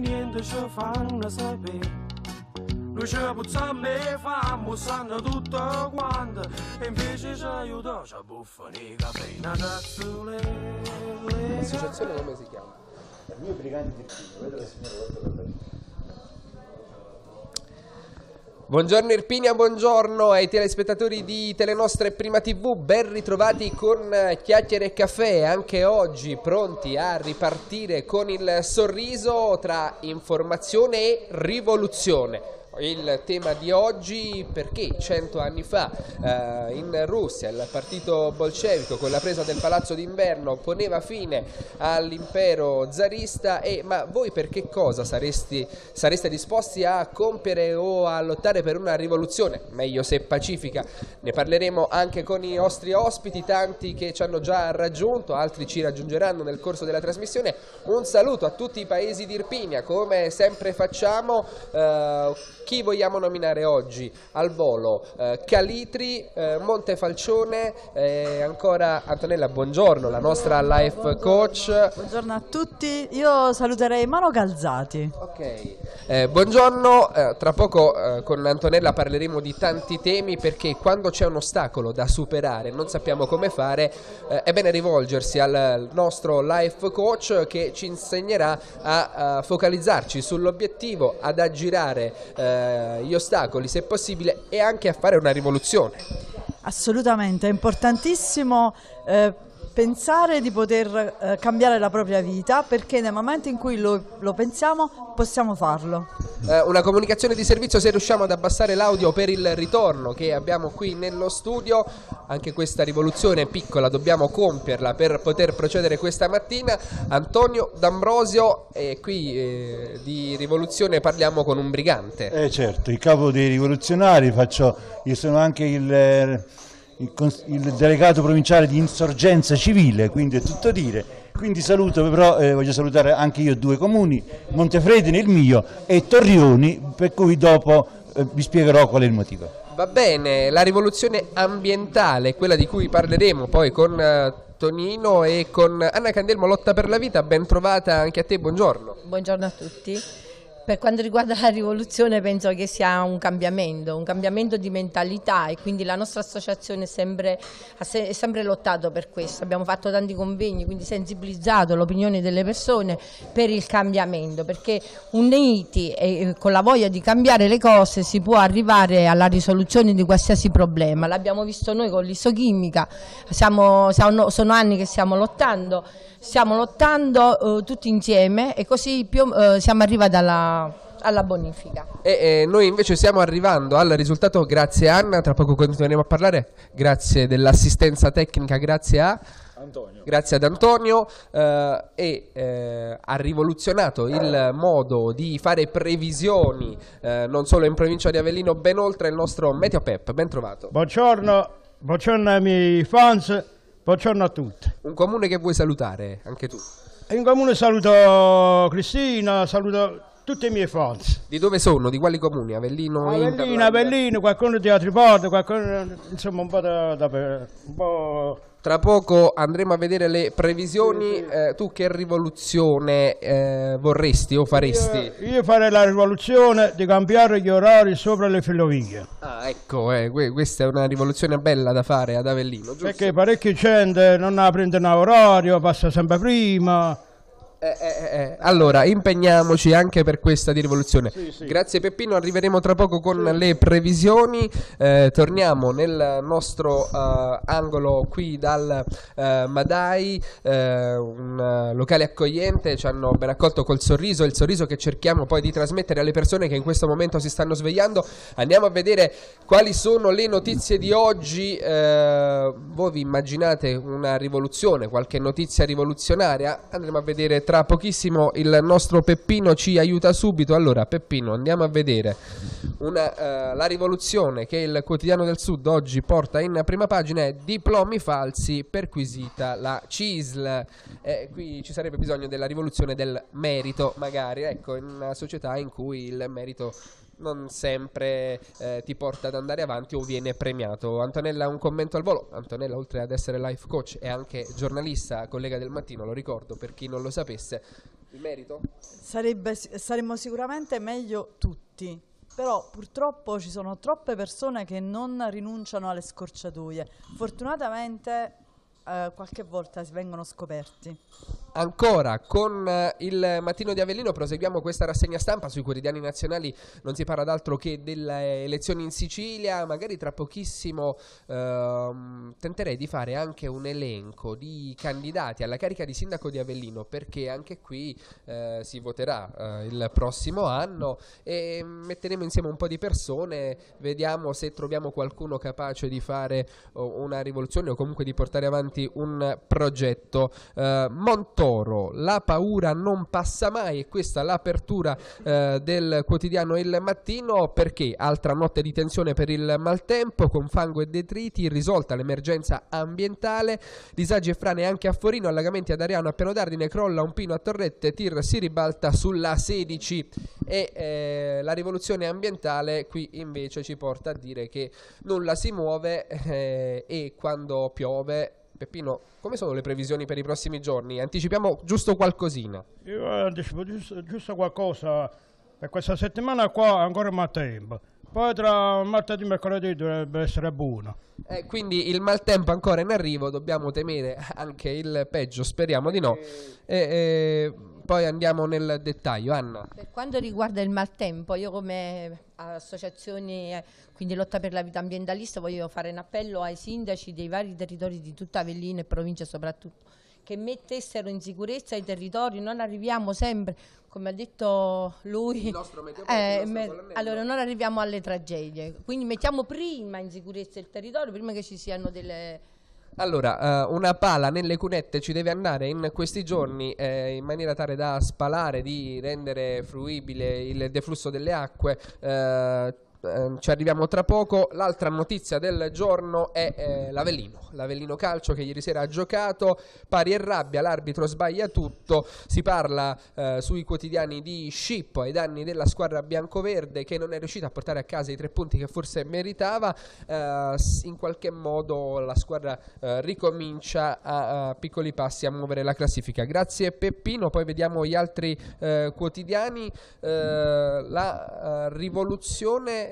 niente ci fanno sapere. Noi ci puzziamo e famo, sanno tutto quanto, e invece ci aiuta, ci buffano i cazzule. L'associazione come si chiama? Io briganti di Pino, vedo la signora guarda per. Buongiorno Irpinia, buongiorno ai telespettatori di Telenostre Prima TV, ben ritrovati con Chiacchiere e Caffè, anche oggi pronti a ripartire con il sorriso tra informazione e rivoluzione. Il tema di oggi perché cento anni fa eh, in Russia il partito bolscevico con la presa del palazzo d'inverno poneva fine all'impero zarista e ma voi per che cosa saresti, sareste disposti a compiere o a lottare per una rivoluzione, meglio se pacifica? Ne parleremo anche con i nostri ospiti, tanti che ci hanno già raggiunto, altri ci raggiungeranno nel corso della trasmissione. Un saluto a tutti i paesi di Irpinia, come sempre facciamo. Eh, chi vogliamo nominare oggi al volo? Eh, Calitri, eh, Montefalcione, eh, ancora Antonella, buongiorno, la nostra life coach. Buongiorno a tutti, io saluterei Mano Calzati. Ok, eh, buongiorno, eh, tra poco eh, con Antonella parleremo di tanti temi perché quando c'è un ostacolo da superare non sappiamo come fare è bene rivolgersi al nostro life coach che ci insegnerà a, a focalizzarci sull'obiettivo, ad aggirare eh, gli ostacoli se possibile e anche a fare una rivoluzione. Assolutamente, è importantissimo eh, pensare di poter eh, cambiare la propria vita perché nel momento in cui lo, lo pensiamo possiamo farlo. Eh, una comunicazione di servizio se riusciamo ad abbassare l'audio per il ritorno che abbiamo qui nello studio. Anche questa rivoluzione piccola dobbiamo compierla per poter procedere questa mattina. Antonio D'Ambrosio e qui eh, di rivoluzione parliamo con un brigante. Eh certo, il capo dei rivoluzionari, faccio, io sono anche il, eh, il il delegato provinciale di insorgenza civile, quindi è tutto dire. Quindi saluto, però eh, voglio salutare anche io due comuni, Montefredine il mio e Torrioni, per cui dopo eh, vi spiegherò qual è il motivo. Va bene, la rivoluzione ambientale, quella di cui parleremo poi con eh, Tonino e con Anna Candelmo Lotta per la Vita, ben trovata anche a te, buongiorno. Buongiorno a tutti. Per quanto riguarda la rivoluzione penso che sia un cambiamento, un cambiamento di mentalità e quindi la nostra associazione è sempre, ha sempre lottato per questo. Abbiamo fatto tanti convegni, quindi sensibilizzato l'opinione delle persone per il cambiamento, perché uniti e con la voglia di cambiare le cose si può arrivare alla risoluzione di qualsiasi problema. L'abbiamo visto noi con l'isochimica, sono anni che stiamo lottando. Stiamo lottando eh, tutti insieme e così più, eh, siamo arrivati alla, alla bonifica. E eh, noi invece stiamo arrivando al risultato. Grazie a Anna, tra poco continueremo a parlare, grazie dell'assistenza tecnica, grazie a... Grazie ad Antonio. Eh, e eh, ha rivoluzionato il modo di fare previsioni eh, non solo in provincia di Avellino, ben oltre il nostro Meteo Pep. Ben trovato. Buongiorno, buongiorno ai miei fans, buongiorno a tutti. Un comune che vuoi salutare, anche tu. In comune saluto Cristina, saluto tutti i miei fans. Di dove sono? Di quali comuni? Avellino? Avellino, Interland? Avellino, qualcuno di Atriporto, qualcuno insomma un po' da, da un po' Tra poco andremo a vedere le previsioni. Eh, tu che rivoluzione eh, vorresti o faresti? Io, io farei la rivoluzione di cambiare gli orari sopra le filoviglie. Ah, ecco, eh, que- questa è una rivoluzione bella da fare ad Avellino, giusto? Perché parecchia gente non la prende in orario, passa sempre prima. Eh, eh, eh, Allora, impegniamoci anche per questa di rivoluzione. Grazie Peppino, arriveremo tra poco con le previsioni. Eh, torniamo nel nostro eh, angolo qui dal eh, Madai, eh, un eh, locale accogliente. Ci hanno ben accolto col sorriso, il sorriso che cerchiamo poi di trasmettere alle persone che in questo momento si stanno svegliando. Andiamo a vedere quali sono le notizie di oggi. Eh, voi vi immaginate una rivoluzione, qualche notizia rivoluzionaria? Andremo a vedere tra pochissimo il nostro Peppino ci aiuta subito. Allora, Peppino, andiamo a vedere una, eh, la rivoluzione che il quotidiano del Sud oggi porta in prima pagina è diplomi falsi, perquisita la CISL. Eh, qui ci sarebbe bisogno della rivoluzione del merito, magari, ecco, in una società in cui il merito non sempre eh, ti porta ad andare avanti o viene premiato. Antonella, un commento al volo. Antonella, oltre ad essere life coach, è anche giornalista, collega del mattino, lo ricordo per chi non lo sapesse. Il merito? Sarebbe, saremmo sicuramente meglio tutti, però purtroppo ci sono troppe persone che non rinunciano alle scorciatoie. Fortunatamente eh, qualche volta si vengono scoperti. Ancora con eh, il mattino di Avellino proseguiamo questa rassegna stampa sui quotidiani nazionali, non si parla d'altro che delle elezioni in Sicilia, magari tra pochissimo ehm, tenterei di fare anche un elenco di candidati alla carica di sindaco di Avellino perché anche qui eh, si voterà eh, il prossimo anno. E metteremo insieme un po' di persone, vediamo se troviamo qualcuno capace di fare oh, una rivoluzione o comunque di portare avanti un progetto. Eh, Montoro, la paura non passa mai e questa è l'apertura eh, del quotidiano Il Mattino perché altra notte di tensione per il maltempo con fango e detriti, risolta l'emergenza ambientale, disagi e frane anche a Forino, allagamenti ad Ariano a Piano d'Ardine, crolla un pino a Torrette, Tir si ribalta sulla 16 e eh, la rivoluzione ambientale qui invece ci porta a dire che nulla si muove eh, e quando piove Peppino, come sono le previsioni per i prossimi giorni? Anticipiamo giusto qualcosina. Io anticipo giusto, giusto qualcosa per questa settimana qua ancora maltempo. Poi tra martedì e mercoledì dovrebbe essere buono. Eh, quindi il maltempo ancora in arrivo, dobbiamo temere anche il peggio, speriamo di no. E, e poi andiamo nel dettaglio. Anna. Per quanto riguarda il maltempo, io come associazioni, eh, quindi lotta per la vita ambientalista, voglio fare un appello ai sindaci dei vari territori di tutta Avellino e provincia soprattutto che mettessero in sicurezza i territori, non arriviamo sempre, come ha detto lui, eh, allora non arriviamo alle tragedie, quindi mettiamo prima in sicurezza il territorio, prima che ci siano delle... Allora, eh, una pala nelle cunette ci deve andare in questi giorni eh, in maniera tale da spalare, di rendere fruibile il deflusso delle acque. eh, eh, ci arriviamo tra poco. L'altra notizia del giorno è eh, l'Avellino. L'Avellino Calcio che ieri sera ha giocato, pari e rabbia, l'arbitro sbaglia tutto. Si parla eh, sui quotidiani di Scippo ai danni della squadra biancoverde che non è riuscita a portare a casa i tre punti che forse meritava. Eh, in qualche modo la squadra eh, ricomincia a, a piccoli passi a muovere la classifica. Grazie Peppino, poi vediamo gli altri eh, quotidiani. La eh,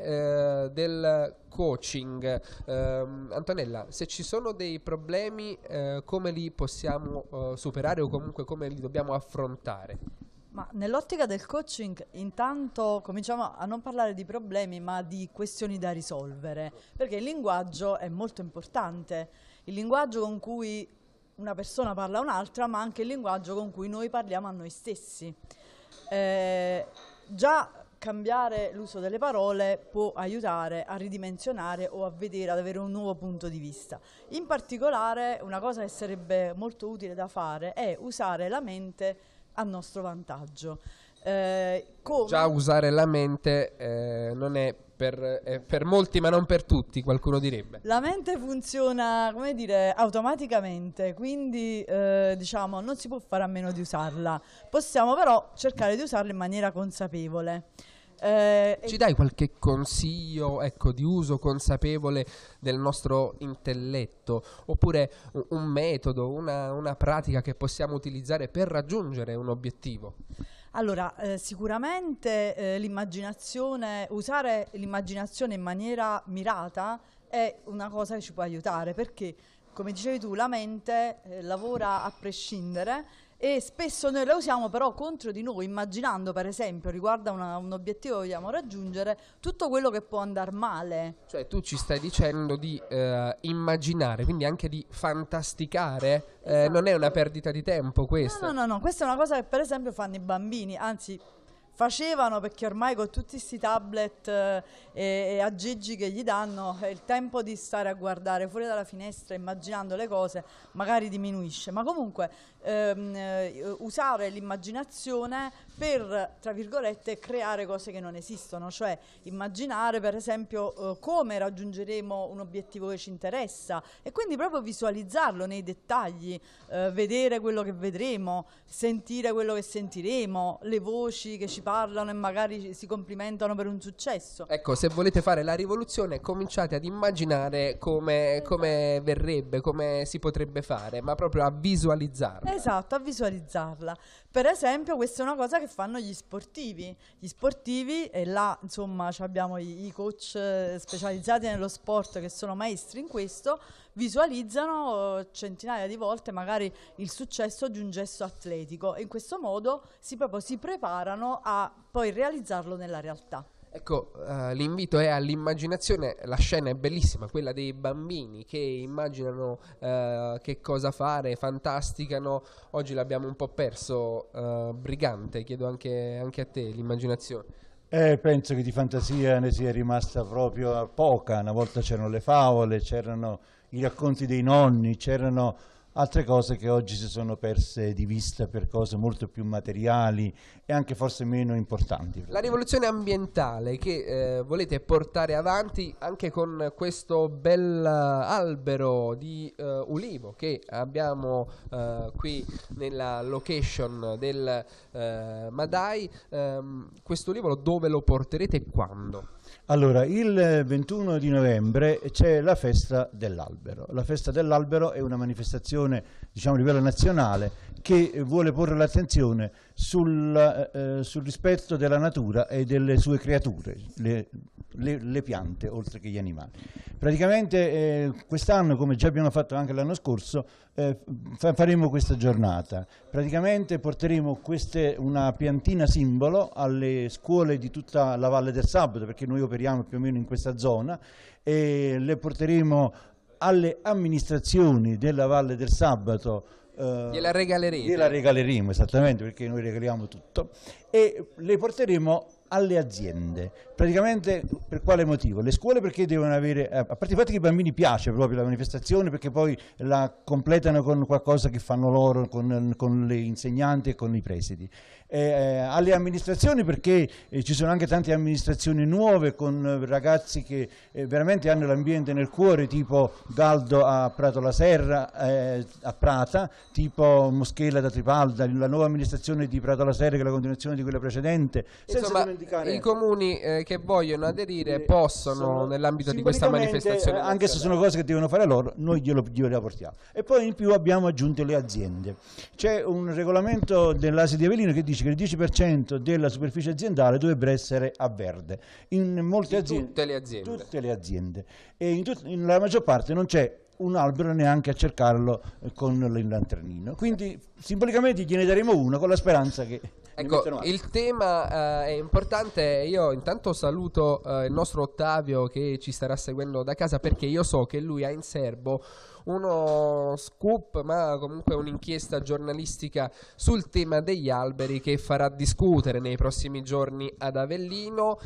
eh, del coaching. Ehm, Antonella, se ci sono dei problemi, eh, come li possiamo eh, superare o comunque come li dobbiamo affrontare? Ma nell'ottica del coaching intanto cominciamo a non parlare di problemi ma di questioni da risolvere, perché il linguaggio è molto importante, il linguaggio con cui una persona parla a un'altra ma anche il linguaggio con cui noi parliamo a noi stessi. Eh, già cambiare l'uso delle parole può aiutare a ridimensionare o a vedere, ad avere un nuovo punto di vista. In particolare una cosa che sarebbe molto utile da fare è usare la mente a nostro vantaggio. Eh, Già usare la mente eh, non è per, è per molti ma non per tutti, qualcuno direbbe. La mente funziona, come dire, automaticamente, quindi eh, diciamo non si può fare a meno di usarla. Possiamo però cercare di usarla in maniera consapevole. Eh, Ci dai qualche consiglio ecco, di uso consapevole del nostro intelletto oppure un, un metodo, una, una pratica che possiamo utilizzare per raggiungere un obiettivo? Allora, eh, sicuramente eh, usare l'immaginazione in maniera mirata è una cosa che ci può aiutare perché, come dicevi tu, la mente eh, lavora a prescindere e spesso noi la usiamo però contro di noi, immaginando per esempio riguardo a una- un obiettivo che vogliamo raggiungere, tutto quello che può andare male. Cioè tu ci stai dicendo di eh, immaginare, quindi anche di fantasticare, eh, non è una perdita di tempo questa? No, no, no, no, questa è una cosa che per esempio fanno i bambini, anzi facevano perché ormai con tutti questi tablet eh, e, aggeggi che gli danno il tempo di stare a guardare fuori dalla finestra immaginando le cose magari diminuisce, ma comunque ehm, eh, usare l'immaginazione per, tra virgolette, creare cose che non esistono, cioè immaginare per esempio eh, come raggiungeremo un obiettivo che ci interessa e quindi proprio visualizzarlo nei dettagli, eh, vedere quello che vedremo, sentire quello che sentiremo, le voci che ci parlano e magari si complimentano per un successo. Ecco, se volete fare la rivoluzione cominciate ad immaginare come, come verrebbe, come si potrebbe fare, ma proprio a visualizzarla. Esatto, a visualizzarla. Per esempio, questa è una cosa che fanno gli sportivi. Gli sportivi, e là insomma abbiamo i, coach eh, specializzati nello sport che sono maestri in questo, visualizzano eh, centinaia di volte magari il successo di un gesto atletico e in questo modo si, proprio, si preparano a poi realizzarlo nella realtà. Ecco, uh, l'invito è all'immaginazione, la scena è bellissima, quella dei bambini che immaginano uh, che cosa fare, fantasticano, oggi l'abbiamo un po' perso, uh, Brigante, chiedo anche, anche, a te l'immaginazione. Eh, penso che di fantasia ne sia rimasta proprio poca, una volta c'erano le favole, c'erano i racconti dei nonni, c'erano altre cose che oggi si sono perse di vista per cose molto più materiali e anche forse meno importanti. La rivoluzione ambientale che eh, volete portare avanti anche con questo bel albero di uh, ulivo che abbiamo uh, qui nella location del uh, Madai, um, questo ulivo dove lo porterete e quando? Allora, il 21 di novembre c'è la festa dell'albero. La festa dell'albero è una manifestazione diciamo, a livello nazionale che vuole porre l'attenzione sul, eh, sul, rispetto della natura e delle sue creature, le, le, le piante oltre che gli animali. Praticamente eh, quest'anno, come già abbiamo fatto anche l'anno scorso, eh, fa faremo questa giornata. Praticamente porteremo queste, una piantina simbolo alle scuole di tutta la Valle del Sabato, perché noi operiamo più o meno in questa zona, e le porteremo alle amministrazioni della Valle del Sabato Uh, gliela regaleremo. Gliela regaleremo, esattamente, perché noi regaliamo tutto. E le porteremo alle aziende. Praticamente per quale motivo? Le scuole perché devono avere, a parte il fatto che ai bambini piace proprio la manifestazione perché poi la completano con qualcosa che fanno loro, con, con le insegnanti e con i presidi. Eh, alle amministrazioni perché eh, ci sono anche tante amministrazioni nuove con ragazzi che eh, veramente hanno l'ambiente nel cuore, tipo Galdo a Prato la Serra, eh, a Prata, tipo Moschella da Tripalda, la nuova amministrazione di Prato la Serra che è la continuazione di quella precedente. Insomma, i comuni eh, che vogliono aderire eh, possono nell'ambito di questa manifestazione. Anche se sono cose che devono fare loro, noi glielo, glielo portiamo. E poi in più abbiamo aggiunto le aziende. C'è un regolamento dell'Asia di Avellino che dice che il 10% della superficie aziendale dovrebbe essere a verde. In molte aziende, tutte le aziende. Tutte le aziende. E in, tut- in la maggior parte non c'è un albero neanche a cercarlo con il lanternino. Quindi simbolicamente gliene daremo uno con la speranza che... Ecco, il tema uh, è importante. Io intanto saluto uh, il nostro Ottavio che ci starà seguendo da casa perché io so che lui ha in serbo uno scoop, ma comunque un'inchiesta giornalistica sul tema degli alberi che farà discutere nei prossimi giorni ad Avellino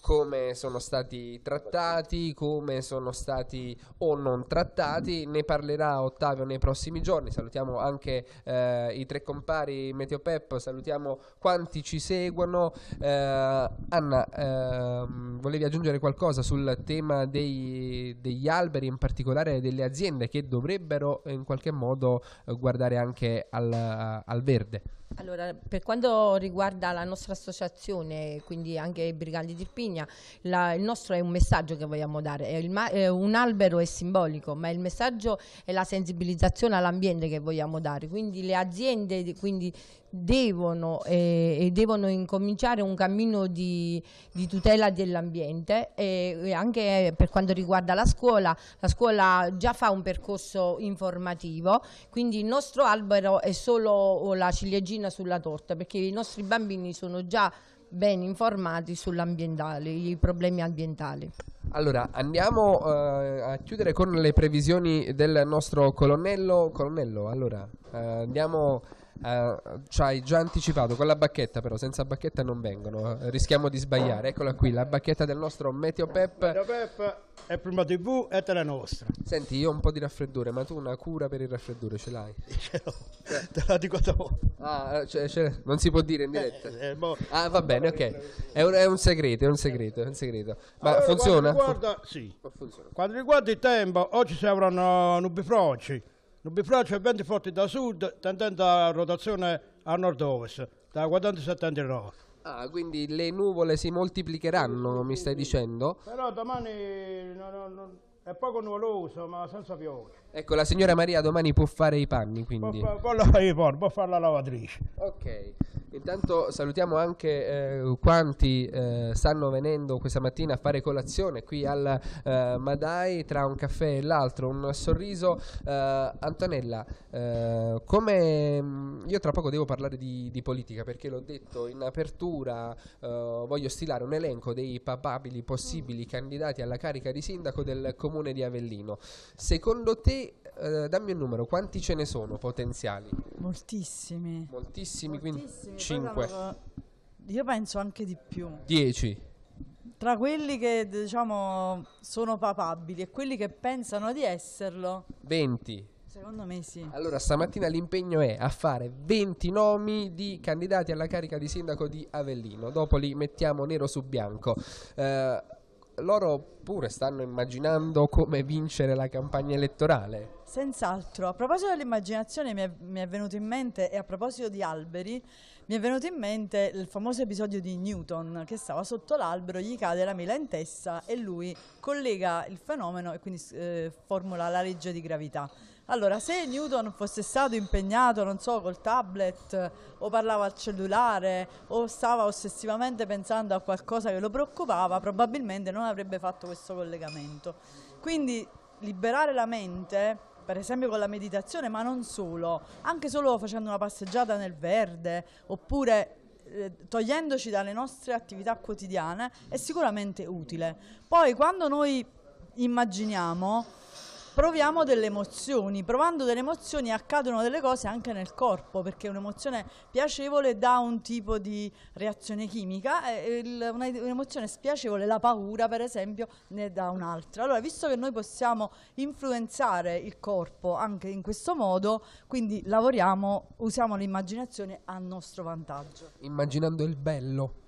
come sono stati trattati, come sono stati o non trattati, ne parlerà Ottavio nei prossimi giorni, salutiamo anche eh, i tre compari Meteo Pep, salutiamo quanti ci seguono. Eh, Anna, eh, volevi aggiungere qualcosa sul tema dei, degli alberi, in particolare delle aziende che dovrebbero in qualche modo guardare anche al, al verde? Allora, per quanto riguarda la nostra associazione, quindi anche i Briganti di Irpigna, la, il nostro è un messaggio che vogliamo dare. Il, un albero è simbolico, ma il messaggio è la sensibilizzazione all'ambiente che vogliamo dare. Quindi le aziende quindi devono, eh, devono incominciare un cammino di, di tutela dell'ambiente e, e, anche per quanto riguarda la scuola, la scuola già fa un percorso informativo, quindi il nostro albero è solo la ciliegina sulla torta perché i nostri bambini sono già ben informati sui problemi ambientali. Allora, andiamo uh, a chiudere con le previsioni del nostro colonnello. Colonnello, allora, uh, andiamo Eh, ci hai già anticipato con la bacchetta, però senza bacchetta non vengono. eh, rischiamo di sbagliare. Eccola qui, la bacchetta del nostro Meteo Pep. Da Pep è prima TV e te la nostra. Senti, io ho un po' di raffreddore, ma tu una cura per il raffreddore ce l'hai? Ce l'ho. Te la dico dopo. Ah, cioè, cioè, non si può dire in diretta. Eh, mo- Ah, va bene, ok. È un, è un segreto, è un segreto, è un segreto. Ma Allora, funziona? Quando riguarda, sì. Fu- funziona. Quando riguarda il tempo, oggi si avranno nubifroci. Nubifroci e venti forti da sud, tendente a rotazione a nord-ovest, da 47 gradi. Ah, quindi le nuvole si moltiplicheranno, mi stai dicendo? Però domani no, no, no, è poco nuvoloso, ma senza pioggia. Ecco, la signora Maria domani può fare i panni, Può, quindi... può io porto, può fare la lavatrice. Ok, intanto salutiamo anche eh, quanti eh, stanno venendo questa mattina a fare colazione qui al eh, Madai tra un caffè e l'altro, un sorriso. Eh, Antonella, eh, come io tra poco devo parlare di, di politica perché l'ho detto in apertura, eh, voglio stilare un elenco dei papabili possibili candidati alla carica di sindaco del comune di Avellino. Secondo te, eh, dammi un numero, quanti ce ne sono potenziali? Moltissimi. Moltissimi, quindi Moltissimi. Poi 5, sanno- Io penso anche di più. 10. Tra quelli che diciamo sono papabili e quelli che pensano di esserlo, 20. secondo me sì. Allora stamattina l'impegno è a fare 20 nomi di candidati alla carica di sindaco di Avellino, dopo li mettiamo nero su bianco. Eh, loro pure stanno immaginando come vincere la campagna elettorale. Senz'altro. A proposito dell'immaginazione mi mi è venuto in mente, e a proposito di alberi, mi è venuto in mente il famoso episodio di Newton che stava sotto l'albero, gli cade la mela in testa e lui collega il fenomeno e quindi eh, formula la legge di gravità. Allora, se Newton fosse stato impegnato, non so, col tablet o parlava al cellulare o stava ossessivamente pensando a qualcosa che lo preoccupava, probabilmente non avrebbe fatto questo collegamento. Quindi liberare la mente, per esempio con la meditazione, ma non solo, anche solo facendo una passeggiata nel verde oppure eh, togliendoci dalle nostre attività quotidiane, è sicuramente utile. Poi quando noi immaginiamo, proviamo delle emozioni, provando delle emozioni accadono delle cose anche nel corpo, perché un'emozione piacevole dà un tipo di reazione chimica e un'emozione spiacevole, la paura per esempio, ne dà un'altra. Allora, visto che noi possiamo influenzare il corpo anche in questo modo, quindi lavoriamo, usiamo l'immaginazione a nostro vantaggio. Immaginando il bello.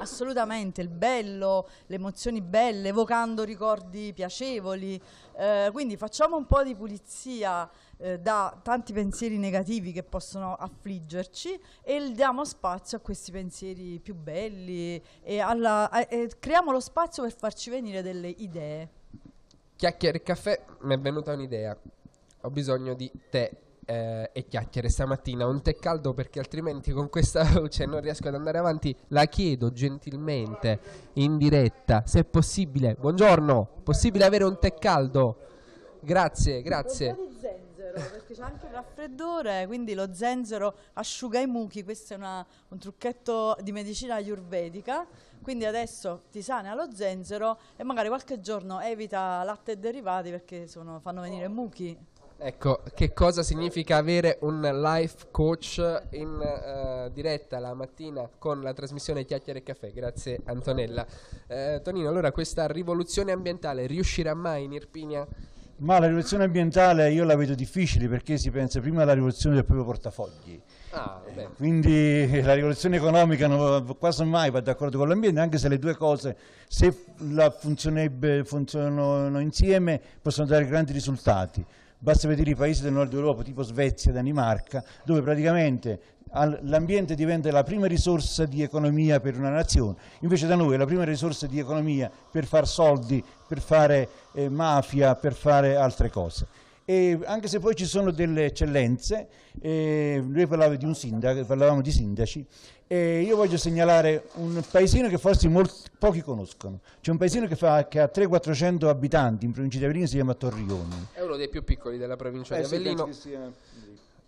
Assolutamente, il bello, le emozioni belle, evocando ricordi piacevoli. Eh, quindi facciamo un po' di pulizia eh, da tanti pensieri negativi che possono affliggerci e diamo spazio a questi pensieri più belli e, alla- e creiamo lo spazio per farci venire delle idee. Chiacchiere e caffè, mi è venuta un'idea. Ho bisogno di tè eh, e chiacchiere stamattina. Un tè caldo perché altrimenti con questa luce non riesco ad andare avanti. La chiedo gentilmente in diretta, se è possibile. Buongiorno, possibile avere un tè caldo? Grazie, grazie. Un po' di zenzero, perché c'è anche il raffreddore, quindi lo zenzero asciuga i muchi, questo è una- un trucchetto di medicina ayurvedica, quindi adesso tisane allo zenzero e magari qualche giorno evita latte e derivati perché sono- fanno venire muchi. Ecco, che cosa significa avere un life coach in eh, diretta la mattina con la trasmissione Chiacchiere e Caffè? Grazie Antonella. Eh, Tonino, allora questa rivoluzione ambientale riuscirà mai in Irpinia? Ma la rivoluzione ambientale io la vedo difficile perché si pensa prima alla rivoluzione del proprio portafogli. Ah, vabbè. Quindi la rivoluzione economica non- quasi mai va d'accordo con l'ambiente, anche se le due cose, se funzionano insieme, possono dare grandi risultati. Basta vedere i paesi del nord Europa, tipo Svezia, Danimarca, dove praticamente l'ambiente diventa la prima risorsa di economia per una nazione, invece da noi è la prima risorsa di economia per far soldi, per fare eh, mafia, per fare altre cose. E anche se poi ci sono delle eccellenze, eh, lui parlava di un sindaco, parlavamo di sindaci, e io voglio segnalare un paesino che forse molti, pochi conoscono. C'è un paesino che, fa, che ha 300-400 abitanti in provincia di Avellino, si chiama Torrioni. È uno dei più piccoli della provincia Eh di sì, Avellino. sia-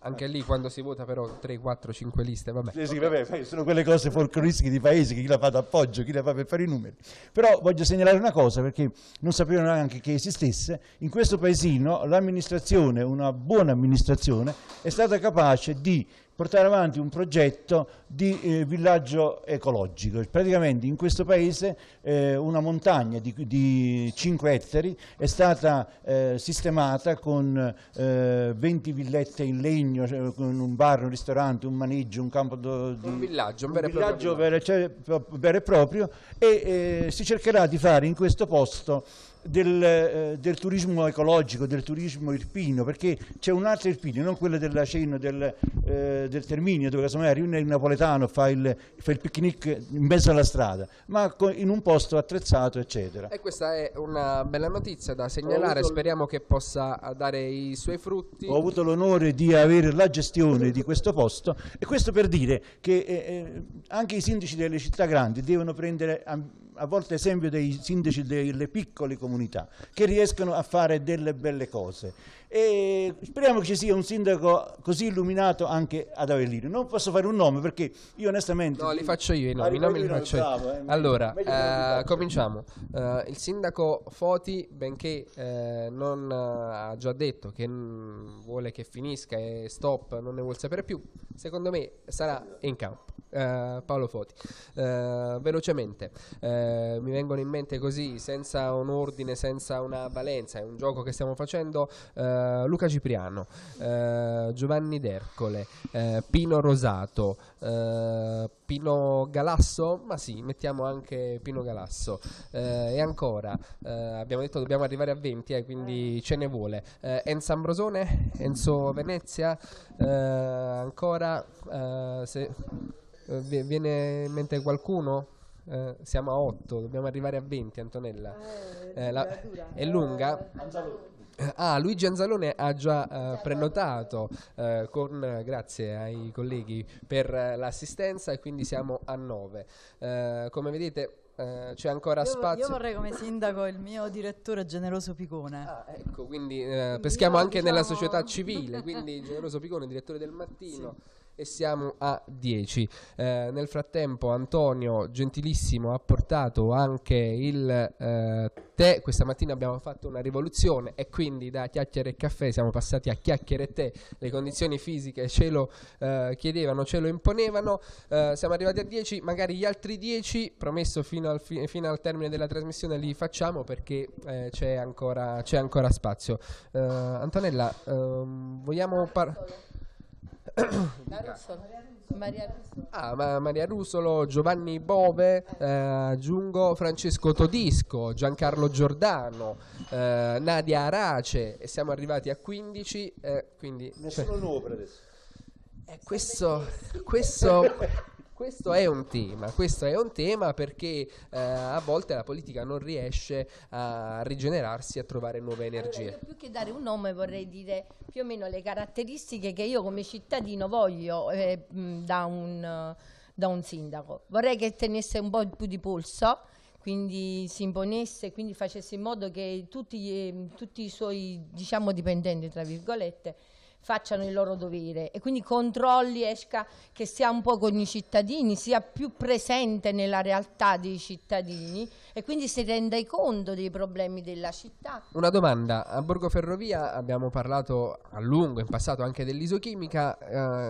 Anche lì quando si vota però 3, 4, 5 liste, vabbè. Sì, sì, vabbè, sono quelle cose folcloristiche di paesi, che chi la fa d'appoggio, chi la fa per fare i numeri. Però voglio segnalare una cosa, perché non sapevano neanche che esistesse. In questo paesino l'amministrazione, una buona amministrazione, è stata capace di portare avanti un progetto di eh, villaggio ecologico. Praticamente in questo paese eh, una montagna di, di 5 ettari è stata eh, sistemata con 20 eh, villette in legno, cioè, con un bar, un ristorante, un maneggio, un campo di, un villaggio, un, vero, un villaggio vero, cioè, vero, e proprio e eh, si cercherà di fare in questo posto del, eh, del, turismo ecologico, del turismo irpino, perché c'è un altro irpino, non quello della cena del, eh, del Terminio, dove casomai arriva il napoletano, fa il, fa il picnic in mezzo alla strada, ma in un posto attrezzato, eccetera. E questa è una bella notizia da segnalare, speriamo che possa dare i suoi frutti. Ho avuto l'onore di avere la gestione di questo posto e questo per dire che eh, eh anche i sindaci delle città grandi devono prendere a volte esempio dei sindaci delle piccole comunità che riescono a fare delle belle cose. E speriamo che ci sia un sindaco così illuminato anche ad Avellino. Non posso fare un nome perché io onestamente no li faccio io i nomi, i nomi li faccio io. bravo, eh, allora eh, cominciamo. Uh, il sindaco Foti benché eh, non uh, ha già detto che vuole che finisca e stop non ne vuole sapere più secondo me sarà in campo Uh, Paolo Foti. Uh, velocemente, uh, mi vengono in mente così, senza un ordine, senza una valenza, è un gioco che stiamo facendo. Luca Cipriano, Giovanni D'Ercole, Pino Rosato, Pino Galasso, ma sì, mettiamo anche Pino Galasso. e ancora, abbiamo detto dobbiamo arrivare a 20, eh, quindi ce ne vuole. Enzo Ambrosone, Enzo Venezia, ancora se eh, viene in mente qualcuno? Eh, siamo a 8, dobbiamo arrivare a 20 Antonella. Eh, eh la, è lunga? Ah, Luigi Anzalone ha già uh, prenotato uh, con, grazie ai colleghi per uh, l'assistenza e quindi siamo a 9. come vedete c'è ancora io, spazio. Io vorrei come sindaco il mio direttore Generoso Picone. Ah, ecco, quindi, quindi peschiamo anche diciamo... nella società civile, quindi Generoso Picone, direttore del mattino. Sì e siamo a 10. Eh, nel frattempo Antonio gentilissimo ha portato anche il eh, tè, questa mattina abbiamo fatto una rivoluzione e quindi da chiacchiere e caffè siamo passati a chiacchiere e tè, le condizioni fisiche ce lo eh, chiedevano, ce lo imponevano, eh, siamo arrivati a 10, magari gli altri 10, promesso fino al, fi- fino al termine della trasmissione li facciamo perché eh, c'è ancora, ancora, spazio. Eh, Antonella, ehm, vogliamo parlare... Maria Rusolo. Ah, ma Maria Rusolo, Giovanni Bove, eh, aggiungo Francesco Todisco, Giancarlo Giordano, eh, Nadia Arace e siamo arrivati a 15. Eh, quindi, Nessuno cioè, nuovo per adesso. Eh, questo, questo questo è un tema, questo è un tema perché eh, a volte la politica non riesce a rigenerarsi, a trovare nuove energie. Allora, più che dare un nome vorrei dire più o meno le caratteristiche che io come cittadino voglio eh, da, un, da un sindaco. Vorrei che tenesse un po' più di polso, quindi si imponesse, quindi facesse in modo che tutti, eh, tutti i suoi diciamo, dipendenti, tra virgolette, facciano il loro dovere e quindi controlli, esca che sia un po' con i cittadini, sia più presente nella realtà dei cittadini e quindi si renda conto dei problemi della città. Una domanda, a Borgo Ferrovia abbiamo parlato a lungo in passato anche dell'isochimica,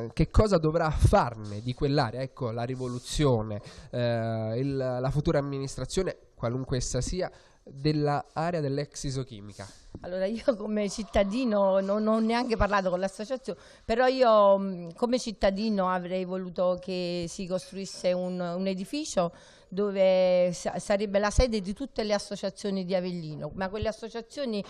eh, che cosa dovrà farne di quell'area? Ecco la rivoluzione, eh, il, la futura amministrazione, qualunque essa sia, dell'area dell'ex isochimica? Allora io come cittadino non ho neanche parlato con l'associazione, però io come cittadino avrei voluto che si costruisse un, un edificio dove sarebbe la sede di tutte le associazioni di Avellino, ma quelle associazioni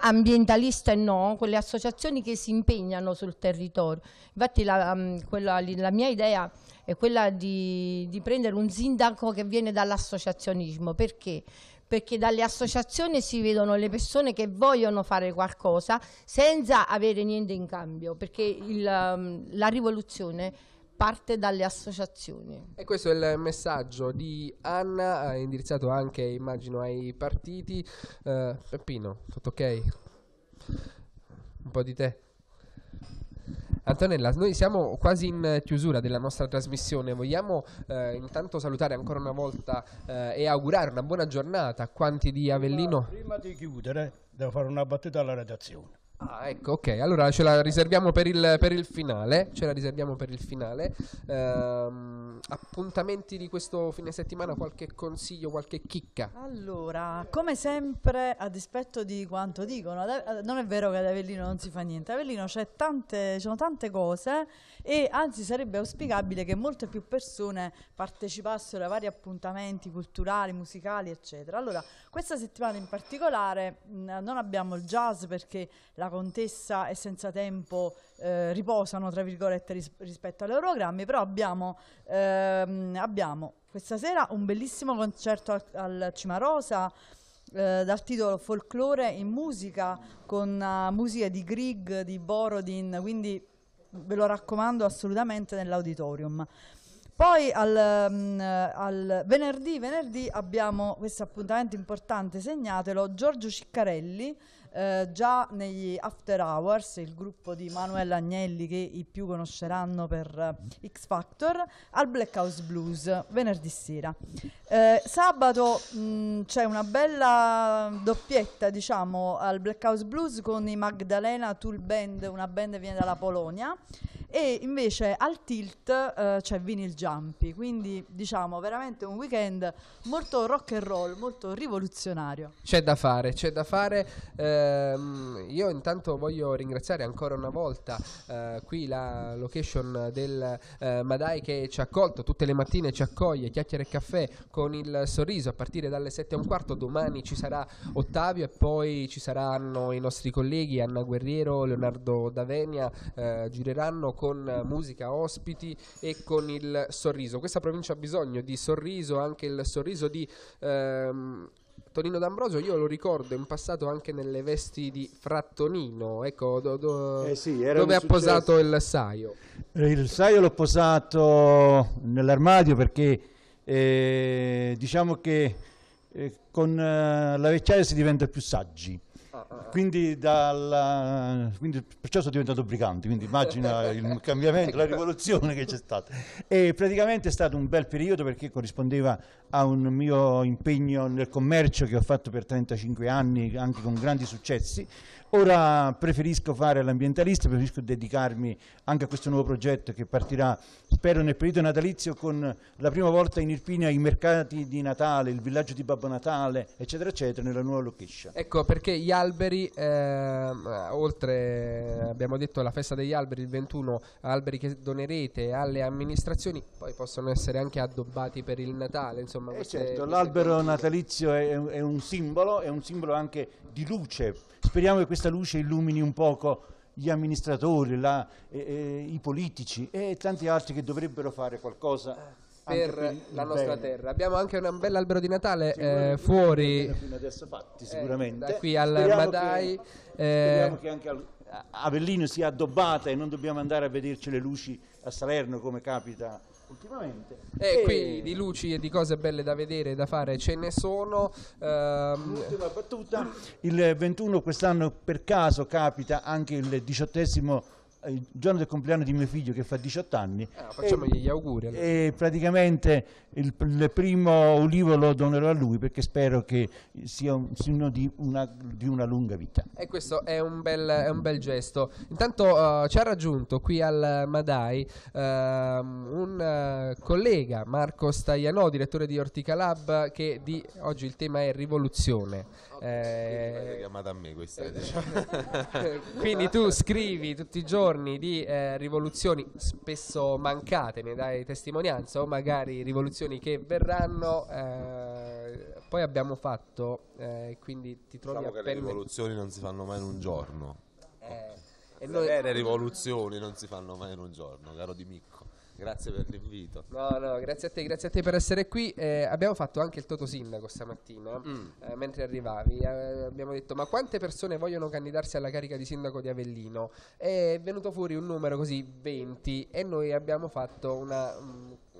ambientaliste no, quelle associazioni che si impegnano sul territorio. Infatti la, quella, la mia idea è quella di, di prendere un sindaco che viene dall'associazionismo, perché? Perché dalle associazioni si vedono le persone che vogliono fare qualcosa senza avere niente in cambio, perché il, um, la rivoluzione parte dalle associazioni. E questo è il messaggio di Anna, indirizzato anche, immagino, ai partiti. Uh, Peppino, tutto ok? Un po' di te? Antonella, noi siamo quasi in chiusura della nostra trasmissione. Vogliamo eh, intanto salutare ancora una volta eh, e augurare una buona giornata a quanti di Avellino. Prima, prima di chiudere, devo fare una battuta alla redazione. Ah, ecco, ok. Allora ce la riserviamo per il, per il finale. Ce la riserviamo per il finale. Ehm, appuntamenti di questo fine settimana, qualche consiglio, qualche chicca? Allora, come sempre, a dispetto di quanto dicono, non è vero che ad Avellino non si fa niente. A Avellino c'è tante, ci sono tante cose e anzi sarebbe auspicabile che molte più persone partecipassero ai vari appuntamenti culturali, musicali, eccetera. Allora, questa settimana in particolare non abbiamo il jazz perché la contessa e senza tempo eh, riposano, tra virgolette, ris- rispetto ai loro programmi, però abbiamo, ehm, abbiamo questa sera un bellissimo concerto al, al Cimarosa eh, dal titolo Folklore in musica con eh, musiche di Grieg, di Borodin, quindi ve lo raccomando assolutamente nell'auditorium. Poi al, mm, al venerdì, venerdì abbiamo questo appuntamento importante, segnatelo, Giorgio Ciccarelli, eh, già negli After Hours, il gruppo di Manuel Agnelli che i più conosceranno per eh, X Factor, al Black House Blues, venerdì sera. Eh, sabato mh, c'è una bella doppietta, diciamo, al Black House Blues con i Magdalena Tool Band, una band che viene dalla Polonia e invece al Tilt eh, c'è Vinyl Jumpy, quindi diciamo veramente un weekend molto rock and roll, molto rivoluzionario. C'è da fare, c'è da fare. Ehm, io intanto voglio ringraziare ancora una volta eh, qui la location del eh, Madai che ci ha accolto tutte le mattine, ci accoglie, chiacchiere e caffè con il sorriso a partire dalle 7 e un quarto. Domani ci sarà Ottavio e poi ci saranno i nostri colleghi Anna Guerriero, Leonardo Davenia, eh, gireranno con musica, ospiti e con il sorriso. Questa provincia ha bisogno di sorriso, anche il sorriso di ehm, Tonino D'Ambrosio. Io lo ricordo in passato anche nelle vesti di Frattonino, ecco do- do- Eh sì, era dove ha posato il saio. Eh, Il saio l'ho posato nell'armadio perché eh, diciamo che eh, con eh, la vecchiaia si diventa più saggi. Quindi, dalla- quindi perciò sono diventato brigante, quindi immagina il cambiamento, la rivoluzione che c'è stata. E praticamente è stato un bel periodo perché corrispondeva a un mio impegno nel commercio che ho fatto per 35 anni, anche con grandi successi. Ora preferisco fare l'ambientalista, preferisco dedicarmi anche a questo nuovo progetto che partirà, spero, nel periodo natalizio con la prima volta in Irpinia i mercati di Natale, il villaggio di Babbo Natale, eccetera, eccetera, nella nuova location. Ecco perché gli alberi, ehm, oltre abbiamo detto la festa degli alberi, il 21 alberi che donerete alle amministrazioni, poi possono essere anche addobbati per il Natale. Insomma, Eh queste- certo, l'albero natalizio è, è un simbolo, è un simbolo anche di luce. Speriamo che questa luce illumini un poco gli amministratori, la- eh, eh, i politici e tanti altri che dovrebbero fare qualcosa anche per la nostra bene. terra. Abbiamo anche un bel albero di Natale eh, fuori fino adesso fatti eh, sicuramente. da qui al Speriamo Madai. che- eh, speriamo che anche al- a- Avellino sia addobbata e non dobbiamo andare a vederci le luci a Salerno come capita ultimamente. E qui di luci e di cose belle da vedere, da fare, ce ne sono. ehm, Ultima battuta, il 21 quest'anno per caso capita anche il diciottesimo eh, il giorno del compleanno di mio figlio che fa 18 anni ah, facciamogli gli auguri. allora. e praticamente il, il primo ulivo lo donerò a lui perché spero che sia un segno di una, di una lunga vita. E questo è un bel, è un bel gesto. Intanto eh, ci ha raggiunto qui al Madai ehm, un eh, collega, Marco Staiano, direttore di Ortica Lab, che di, oggi il tema è rivoluzione. Eh, chiamato a me questa diciamo. quindi tu scrivi tutti i giorni di eh, rivoluzioni spesso mancate, ne dai testimonianza o magari rivoluzioni che verranno. eh, poi abbiamo fatto, eh, quindi ti trovi Diciamo che le rivoluzioni non si fanno mai in un giorno. eh, e Le noi- vere rivoluzioni non si fanno mai in un giorno, caro Di Micco. Grazie per l'invito. No, no, grazie a te, grazie a te per essere qui. Eh, abbiamo fatto anche il Toto Sindaco stamattina, Mm. eh, mentre arrivavi. Eh, abbiamo detto, ma quante persone vogliono candidarsi alla carica di sindaco di Avellino? È venuto fuori un numero così, 20, e noi abbiamo fatto una...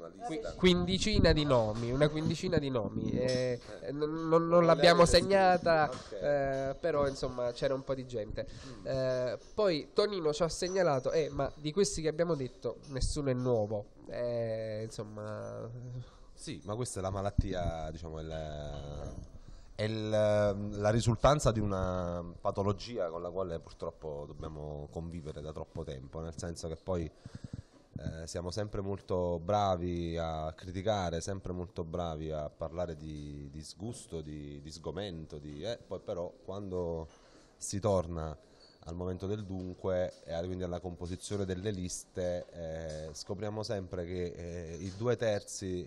mm, qui- quindicina di nomi, una quindicina di nomi. eh, eh, non, non- non l'abbiamo segnata, eh, però insomma c'era un po' di gente. Eh, poi Tonino ci ha segnalato, eh, ma di questi che abbiamo detto nessuno è nuovo. Eh, insomma, Sì, ma questa è la malattia, diciamo, è il, la risultanza di una patologia con la quale purtroppo dobbiamo convivere da troppo tempo, nel senso che poi eh, siamo sempre molto bravi a criticare, sempre molto bravi a parlare di, di sgusto, di, di sgomento, di, eh, poi però quando si torna al momento del dunque e quindi alla composizione delle liste eh, scopriamo sempre che eh, i due terzi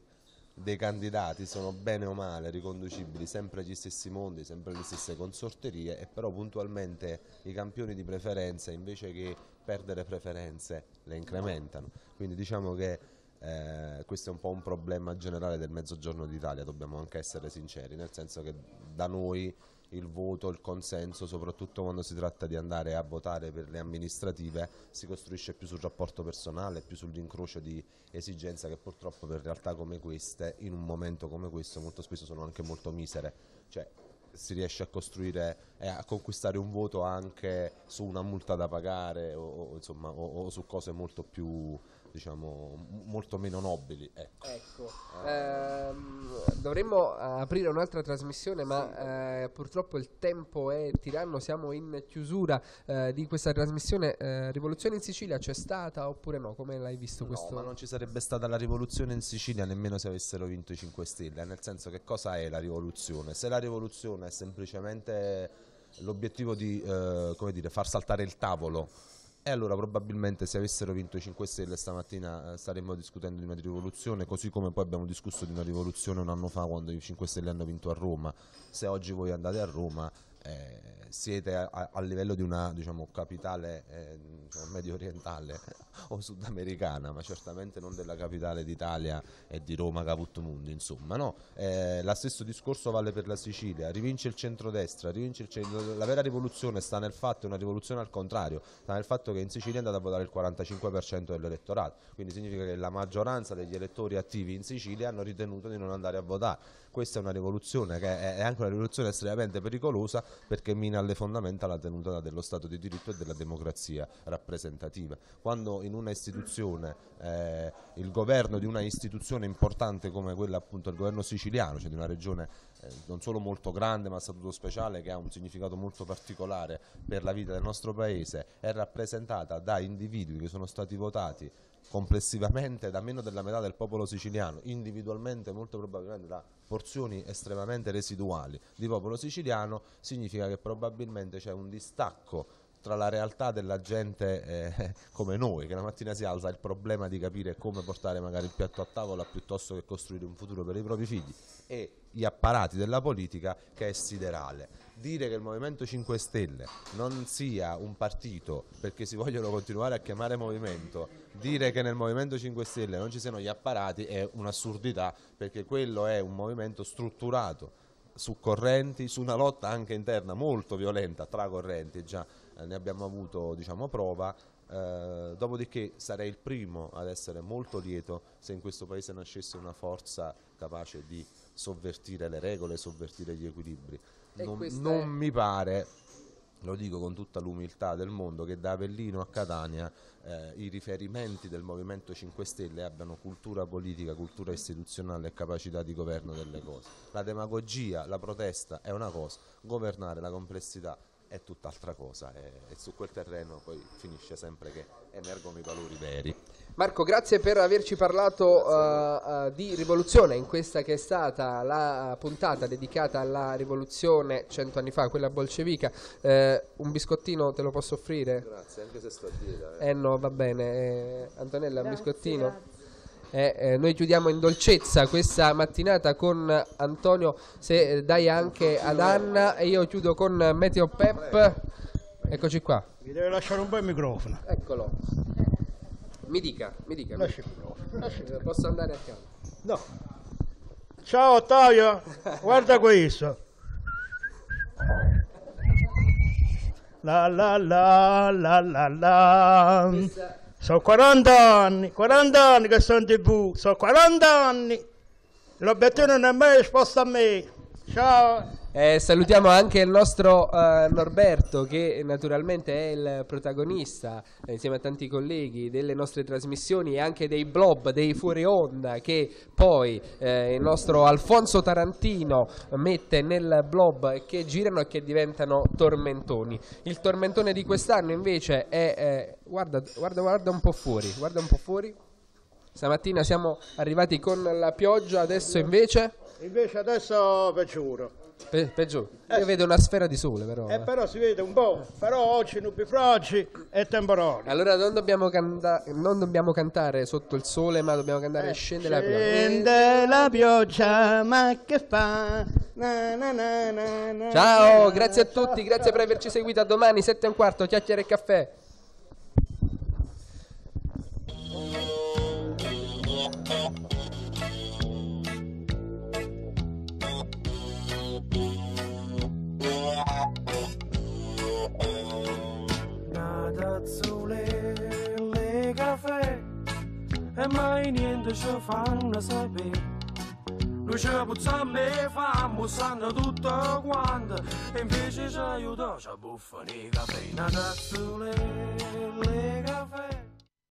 dei candidati sono bene o male riconducibili sempre agli stessi mondi, sempre alle stesse consorterie e però puntualmente i campioni di preferenza invece che perdere preferenze le incrementano. Quindi diciamo che eh, questo è un po' un problema generale del mezzogiorno d'Italia, dobbiamo anche essere sinceri, nel senso che da noi il voto, il consenso, soprattutto quando si tratta di andare a votare per le amministrative, si costruisce più sul rapporto personale, più sull'incrocio di esigenze che purtroppo per realtà come queste, in un momento come questo, molto spesso sono anche molto misere. Cioè, si riesce a costruire e a conquistare un voto anche su una multa da pagare o, o, insomma, o, o su cose molto più diciamo, molto meno nobili. Ecco. ecco. Ehm, dovremmo aprire un'altra trasmissione, ma eh, purtroppo il tempo è tiranno. Siamo in chiusura eh, di questa trasmissione. Eh, rivoluzione in Sicilia c'è stata oppure no? Come l'hai visto no, questo? ma non ci sarebbe stata la rivoluzione in Sicilia nemmeno se avessero vinto i 5 Stelle. Nel senso, che cosa è la rivoluzione? Se la rivoluzione è semplicemente l'obiettivo di eh, dire, far saltare il tavolo e allora probabilmente se avessero vinto i 5 Stelle stamattina eh, staremmo discutendo di una rivoluzione, così come poi abbiamo discusso di una rivoluzione un anno fa quando i 5 Stelle hanno vinto a Roma. Se oggi voi andate a Roma eh, siete a, a, livello di una diciamo, capitale eh, medio orientale o sudamericana, ma certamente non della capitale d'Italia e di Roma Caput Mundi, insomma, no? Eh, lo stesso discorso vale per la Sicilia, rivince il centrodestra, rivince il centro... la vera rivoluzione sta nel fatto, è una rivoluzione al contrario, sta nel fatto che in Sicilia è andato a votare il 45% dell'elettorato, quindi significa che la maggioranza degli elettori attivi in Sicilia hanno ritenuto di non andare a votare. Questa è una rivoluzione che è anche una rivoluzione estremamente pericolosa perché mina alle fondamenta la tenuta dello Stato di diritto e della democrazia rappresentativa. Quando in una istituzione, eh, il governo di una istituzione importante come quella appunto del governo siciliano, cioè di una regione eh, non solo molto grande ma a statuto speciale che ha un significato molto particolare per la vita del nostro paese, è rappresentata da individui che sono stati votati complessivamente da meno della metà del popolo siciliano, individualmente molto probabilmente da porzioni estremamente residuali di popolo siciliano, significa che probabilmente c'è un distacco tra la realtà della gente eh, come noi, che la mattina si alza il problema di capire come portare magari il piatto a tavola piuttosto che costruire un futuro per i propri figli, e gli apparati della politica che è siderale. Dire che il Movimento 5 Stelle non sia un partito perché si vogliono continuare a chiamare movimento, dire che nel Movimento 5 Stelle non ci siano gli apparati è un'assurdità perché quello è un movimento strutturato su correnti, su una lotta anche interna molto violenta tra correnti, già eh, ne abbiamo avuto diciamo, prova, eh, dopodiché sarei il primo ad essere molto lieto se in questo paese nascesse una forza capace di sovvertire le regole, sovvertire gli equilibri. Non, non è... mi pare, lo dico con tutta l'umiltà del mondo, che da Avellino a Catania eh, i riferimenti del Movimento 5 Stelle abbiano cultura politica, cultura istituzionale e capacità di governo delle cose. La demagogia, la protesta è una cosa, governare la complessità è tutt'altra cosa e, e, su quel terreno poi finisce sempre che emergono i valori veri. Marco, grazie per averci parlato uh, uh, di rivoluzione in questa che è stata la puntata dedicata alla rivoluzione cento anni fa, quella bolscevica. Uh, un biscottino te lo posso offrire? Grazie, anche se sto a dieta. Eh, eh no, va bene. Eh, Antonella, grazie, un biscottino? Grazie. Eh, eh, noi chiudiamo in dolcezza questa mattinata con Antonio, se eh, dai anche ad Anna e io chiudo con Meteo Pep. Eccoci qua. Mi deve lasciare un po' il microfono. Eccolo. Mi dica, mi dica. Lasci il microfono. Lasci il microfono. Posso andare a casa? No. Ciao Ottavio, guarda questo. La la la la la la. Questa sono 40 anni, 40 anni che sono in tv, sono 40 anni. L'obiettivo non è mai risposto a me. Ciao. Eh, salutiamo anche il nostro eh, Norberto che naturalmente è il protagonista eh, insieme a tanti colleghi delle nostre trasmissioni e anche dei blob, dei fuori onda che poi eh, il nostro Alfonso Tarantino mette nel blob che girano e che diventano tormentoni. Il tormentone di quest'anno invece è... eh, guarda, guarda, guarda un po' fuori, guarda un po' fuori. Stamattina siamo arrivati con la pioggia, adesso invece... Invece adesso peggioro. Pe- peggio. Io vedo una sfera di sole però. Eh, eh. però si vede un po', però oggi nubifroci e temporali. Allora non dobbiamo, canta- non dobbiamo cantare sotto il sole, ma dobbiamo cantare Scende la pioggia. Scende la pioggia, ma che fa? Na, na, na, Ciao, grazie a tutti, grazie per averci seguito. A domani, 7 e un quarto, chiacchiere e caffè. cazzole le caffè e mai niente ci fanno sapere. Noi ci puzzammo e fammo, sanno tutto quanto e invece ci aiutò, ci buffano i caffè. Una cazzole le caffè